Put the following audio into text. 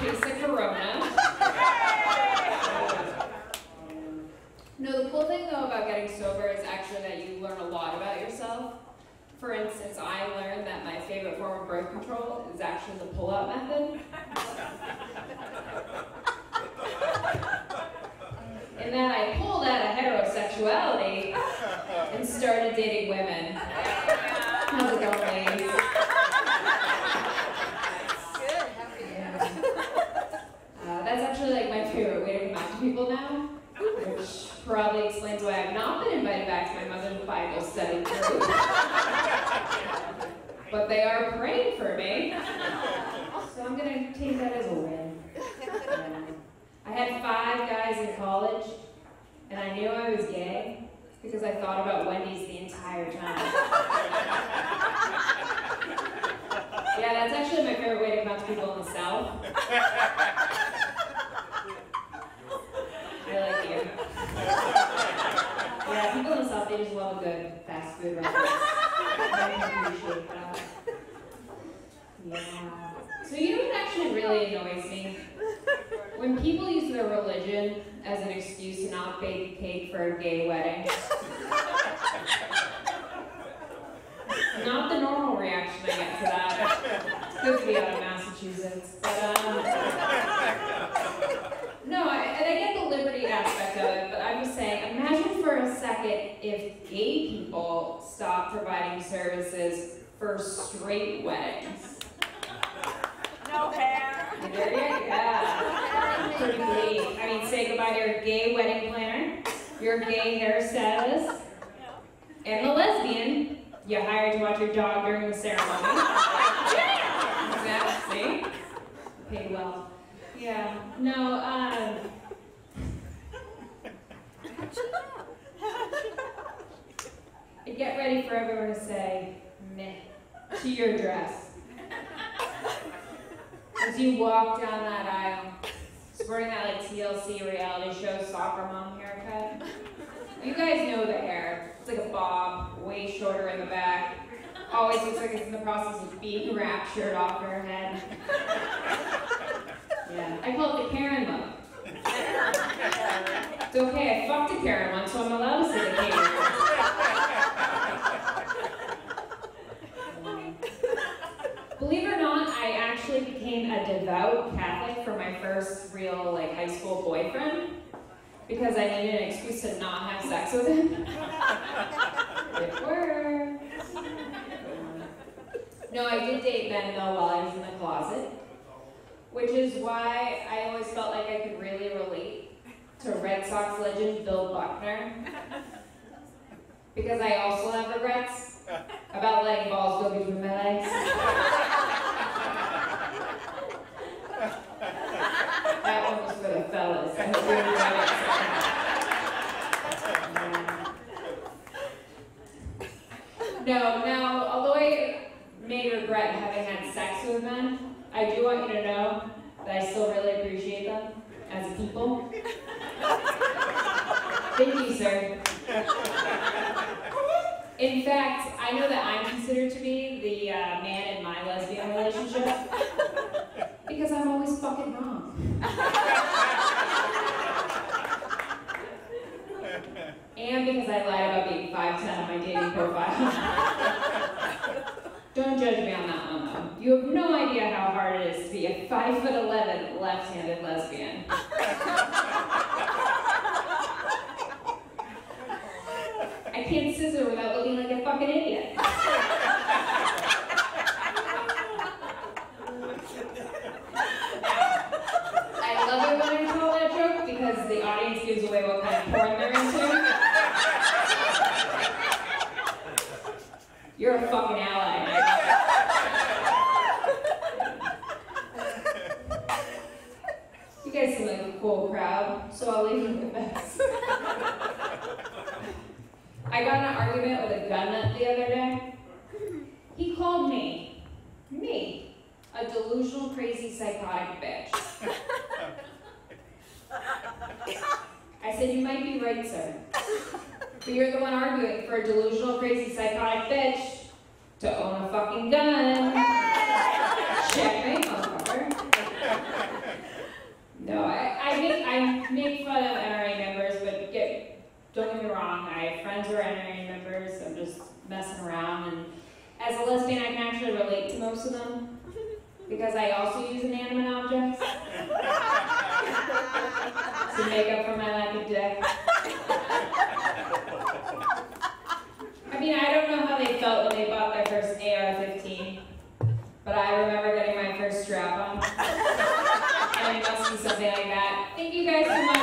case of corona. no, the cool thing though about getting sober is actually that you learn a lot about yourself. For instance, I learned that my favorite form of birth control is actually the pull-out method. and then I pulled out of heterosexuality and started dating women. Favorite to come out to people now, which probably explains why I've not been invited back to my mother's Bible study group. but they are praying for me, so I'm gonna take that as a win. Um, I had five guys in college, and I knew I was gay because I thought about Wendy's the entire time. Yeah, that's actually my favorite way to come out to people in the South. I like you. Yeah, people in the South, they just love a good fast food restaurant. I can appreciate that. Yeah. So you know what actually really annoys me? When people use their religion as an excuse to not bake a cake for a gay wedding. Not the normal reaction I get to that. Good to be out of Massachusetts. But, um, gay people stop providing services for straight weddings. No hair. There you go. Pretty bleak. I mean, say goodbye to your gay wedding planner, your gay hairstylist, and the lesbian you hired to watch your dog during the ceremony. yeah! Exactly. Paid well. Yeah. No, um. Get ready for everyone to say meh to your dress. As you walk down that aisle, sporting that like TLC reality show soccer mom haircut. You guys know the hair. It's like a bob, way shorter in the back. Always looks like it's in the process of being raptured off her head. Yeah, I call it the Karen look. It's okay, I fucked a Karen once, so I'm allowed to say the Karen. Believe it or not, I actually became a devout Catholic for my first real like high school boyfriend because I needed an excuse to not have sex with him. it worked. No, I did date Ben though while I was in the closet, which is why I always felt like I could really relate to Red Sox legend Bill Buckner. Because I also have regrets about letting balls go between my legs. That one was for the fellas. I hope you enjoyed it. No, now, although I may regret having had sex with I do want you to know that I still really appreciate them as people. Thank you, sir. In fact, I know that I'm considered to be the uh, man in my lesbian relationship because I'm always fucking wrong. and because I lied about being 5'10 on my dating profile. Don't judge me on that. You have no idea how hard it is to be a 5'11 left-handed lesbian. I can't scissor without looking like a fucking idiot. I love it when I tell that joke because the audience gives away what kind of porn they're into. You're a fucking ally. You guys cool crowd, so I'll leave you with this. I got an argument with a gun nut the other day. He called me, me, a delusional, crazy, psychotic bitch. I said, you might be right, sir. But you're the one arguing for a delusional, crazy, psychotic bitch to own a fucking gun. Checkmate, motherfucker. No, I, I make I make fun of NRA members, but get don't get me wrong, I have friends who are NRA members. I'm just messing around, and as a lesbian, I can actually relate to most of them because I also use inanimate objects to make up for my lack of dick. I mean, I don't know how they felt when they bought their first AR-15, but I remember getting my first strap on, and it must be something like that. Thank you guys so much.